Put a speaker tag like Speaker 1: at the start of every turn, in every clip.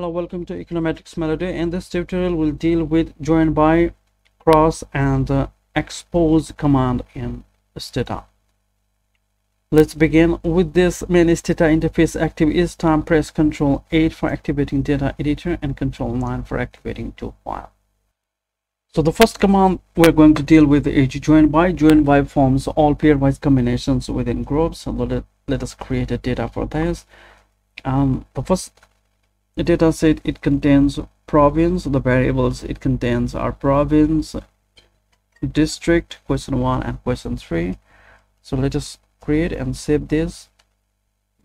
Speaker 1: Hello, welcome to Econometrics Melody. In this tutorial, we'll deal with joinby, cross, and uh, xpose command in Stata. Let's begin with this main Stata interface active is time press Control 8 for activating data editor and Control 9 for activating to file. So the first command we're going to deal with is joinby. Join by forms all pairwise combinations within groups. So let, let us create a data for this. Um, the first data set it contains province. The variables it contains are province district question one and question three. So let us create and save this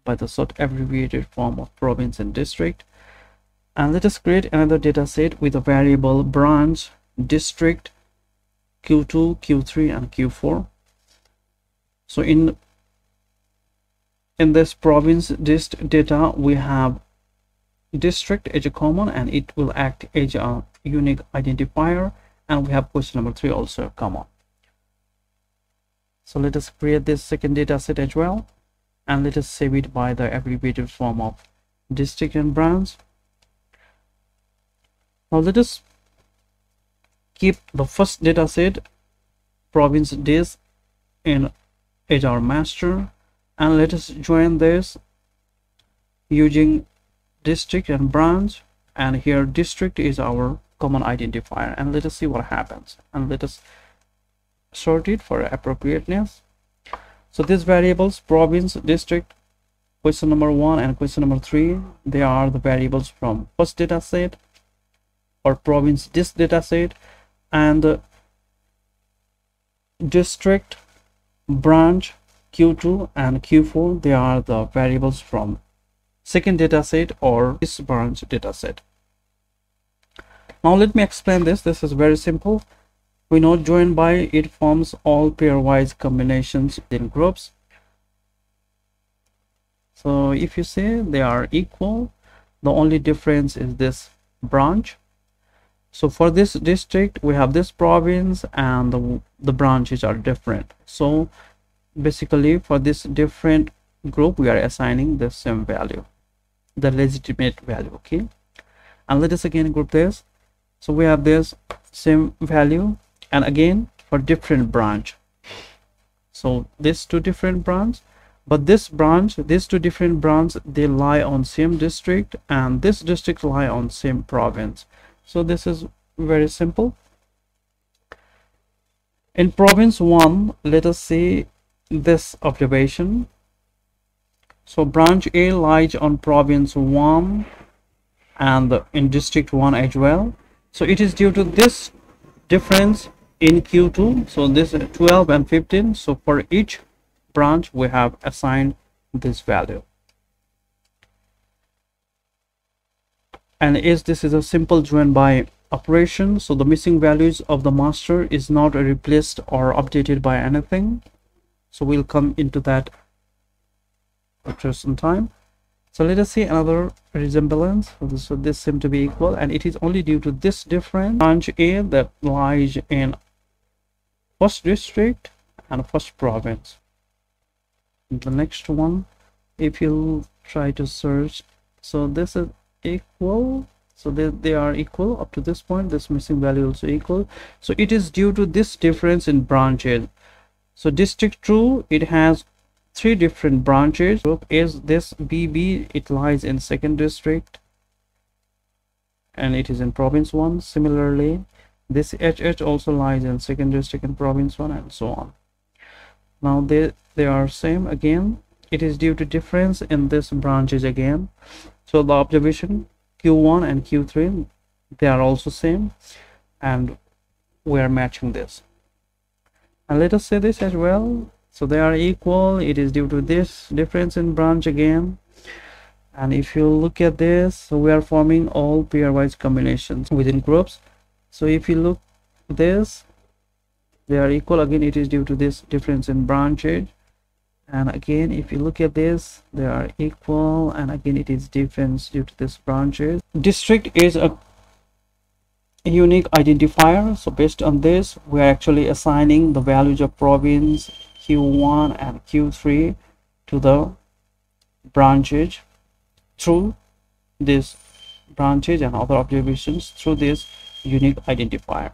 Speaker 1: by the sort abbreviated form of province and district. And let us create another data set with a variable branch district q2 q3 and q4 so in in this province dist data we have district as a common and it will act as a unique identifier. And we have question number three also common so let us create this second data set as well. And let us save it by the abbreviated form of district and branch. Now let us keep the first data set province this in as our master. And let us join this using district and branch and here district is our common identifier. And let us see what happens. And let us sort it for appropriateness. So these variables province district question number one and question number three they are the variables from first data set or province this data set and uh, district branch q2 and q4 they are the variables from second data set or this branch data set. Now let me explain this. This is very simple. We know joinby it forms all pairwise combinations in groups. So if you say they are equal the only difference is this branch. So for this district we have this province and the, the branches are different. So basically for this different group we are assigning the same value the legitimate value okay? And let us again group this. So we have this same value and again for different branch. So this two different branch but this branch these two different branch they lie on same district and this district lie on same province. So this is very simple. In province 1 let us see this observation so branch A lies on province 1 and in district 1 as well. So it is due to this difference in Q2. So this is 12 and 15. So for each branch we have assigned this value. And as this is a simple joinby operation, so the missing values of the master is not replaced or updated by anything. So we'll come into that after some time. So let us see another resemblance. So this seem to be equal and it is only due to this difference. Branch a that lies in first district and first province. The next one if you try to search so this is equal so they, they are equal up to this point. This missing value also equal. So it is due to this difference in branches so district 2 it has three different branches. Group is this bb it lies in second district. And it is in province one similarly. This hh also lies in second district and province one and so on. Now they they are same again. It is due to difference in this branches again. So the observation q1 and q3 they are also same and we are matching this. And let us say this as well so they are equal. It is due to this difference in branch again. And if you look at this so we are forming all pairwise combinations within groups. So if you look this they are equal. Again it is due to this difference in branches. And again if you look at this they are equal. And again it is difference due to this branches. District is a unique identifier. So based on this we are actually assigning the values of province q1 and q3 to the branches through this branches and other observations through this unique identifier.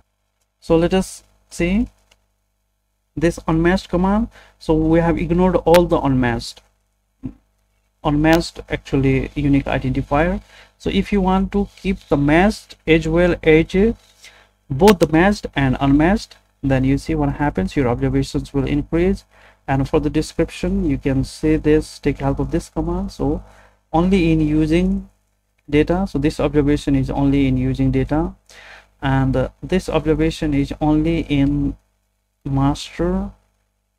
Speaker 1: So let us see this unmatched command. So we have ignored all the unmatched unmasked actually unique identifier. So if you want to keep the masked as well as both the masked and unmatched then you see what happens. Your observations will increase. And for the description you can say this take help of this command. So only in using data. So this observation is only in using data. And uh, this observation is only in master.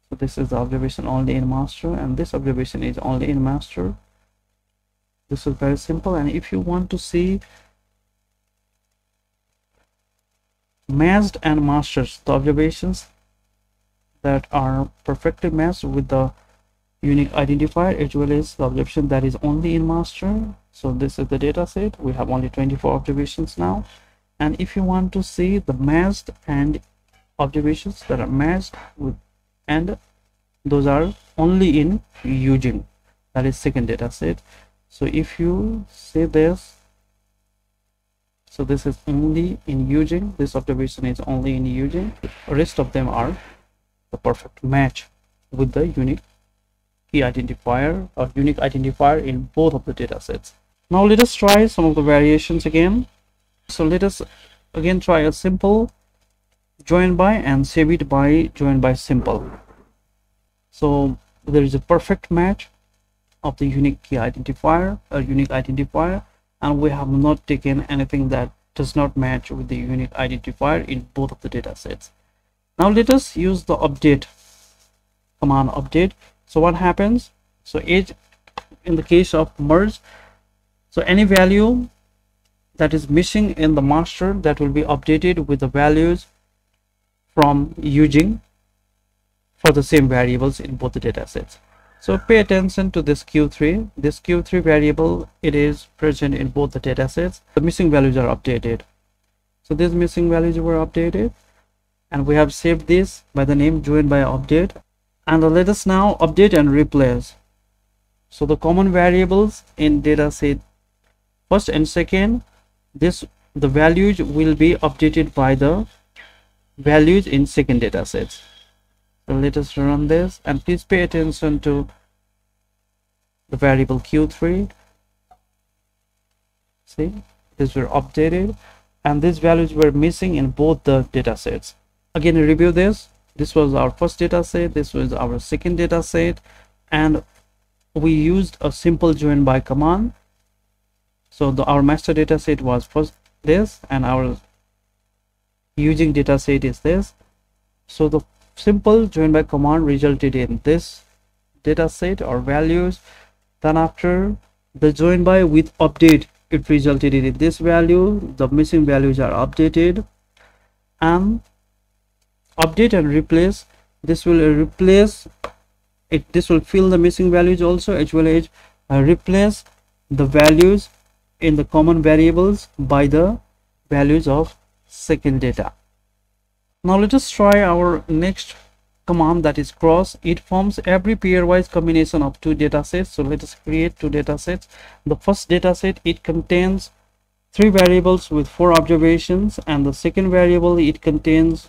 Speaker 1: So this is the observation only in master. And this observation is only in master. This is very simple. And if you want to see matched and masters the observations that are perfectly matched with the unique identifier as well as the observation that is only in master. So this is the data set. We have only 24 observations now. And if you want to see the matched and observations that are matched with and those are only in using that is second data set. So if you say this so this is only in using this observation is only in using rest of them are the perfect match with the unique key identifier or unique identifier in both of the data sets. Now let us try some of the variations again. So let us again try a simple joinby and save it by joinby simple. So there is a perfect match of the unique key identifier a unique identifier and we have not taken anything that does not match with the unique identifier in both of the data sets. Now let us use the update command update. So what happens? So age in the case of merge so any value that is missing in the master that will be updated with the values from using for the same variables in both the data sets so pay attention to this q3 this q3 variable it is present in both the data sets. The missing values are updated. So these missing values were updated and we have saved this by the name joinby update. And let us now update and replace. So the common variables in data set first and second this the values will be updated by the values in second data sets. so let us run this. And please pay attention to the variable q3 see? These were updated. And these values were missing in both the data sets. Again review this. This was our first data set. This was our second data set. And we used a simple joinby command. So the our master data set was first this. And our using data set is this. So the simple joinby command resulted in this data set or values. Then after the joinby with update it resulted in this value. The missing values are updated. And update and replace this will replace it this will fill the missing values also as well as replace the values in the common variables by the values of second data now let us try our next command that is cross. It forms every pairwise combination of two data sets so let us create two data sets the first data set it contains three variables with four observations and the second variable it contains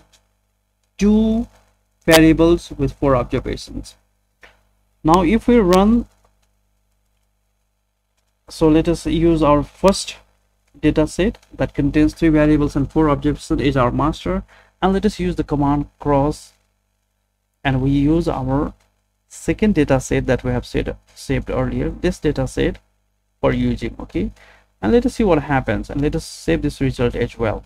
Speaker 1: two variables with four observations. Now if we run so let us use our first data set that contains three variables and four observations is our master and let us use the command cross and we use our second data set that we have saved earlier this data set for using okay? And let us see what happens and let us save this result as well.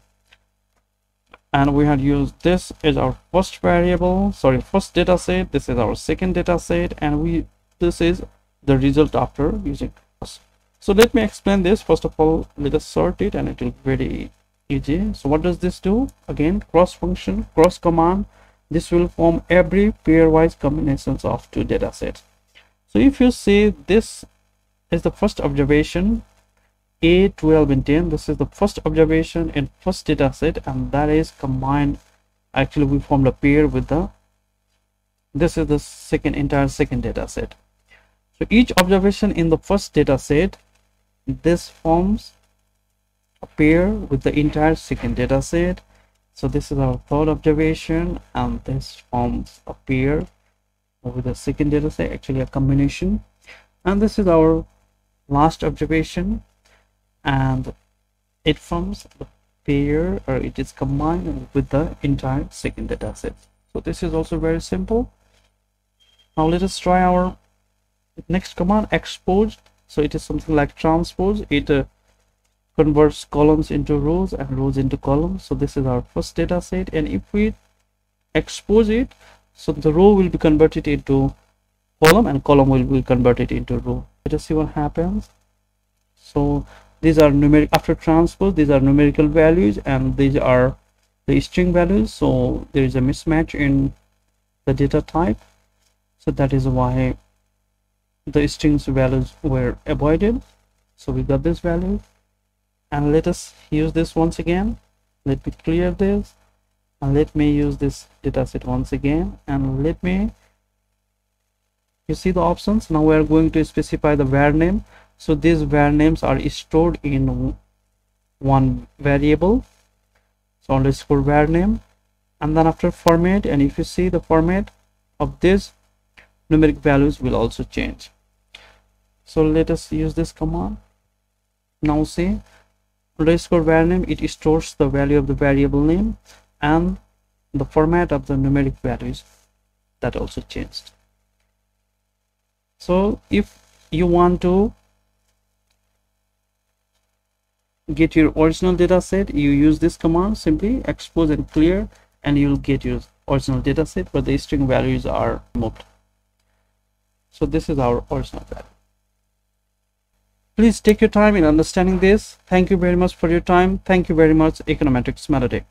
Speaker 1: And we had used this as our first variable sorry first data set this is our second data set and we this is the result after using cross. So let me explain this. First of all let us sort it and it will be very easy so what does this do? Again cross function cross command. This will form every pairwise combinations of two data sets. So if you see this is the first observation. A 12 and 10 this is the first observation in first data set and that is combined. Actually we formed a pair with the this is the second entire second data set. So each observation in the first data set this forms pair with the entire second data set so this is our third observation and this forms a pair with the second data set actually a combination. And this is our last observation and it forms the pair or it is combined with the entire second data set so this is also very simple. Now let us try our next command xpose. So it is something like transpose. It uh, converts columns into rows and rows into columns. So this is our first data set. And if we xpose it so the row will be converted into column and column will be converted into row. Let us see what happens. So these are numeric after transpose these are numerical values and these are the string values. So there is a mismatch in the data type. So that is why the strings values were avoided. So we got this value and let us use this once again. Let me clear this. And let me use this dataset once again. And let me you see the options? Now we are going to specify the var name. So these var names are stored in one variable. So underscore var name. And then after format and if you see the format of this numeric values will also change. So let us use this command. Now see underscore var name it stores the value of the variable name and the format of the numeric values that also changed. So if you want to get your original data set you use this command simply xpose and clear and you'll get your original data set where the string values are moved. So this is our original value please take your time in understanding this. Thank you very much for your time. Thank you very much econometrics melody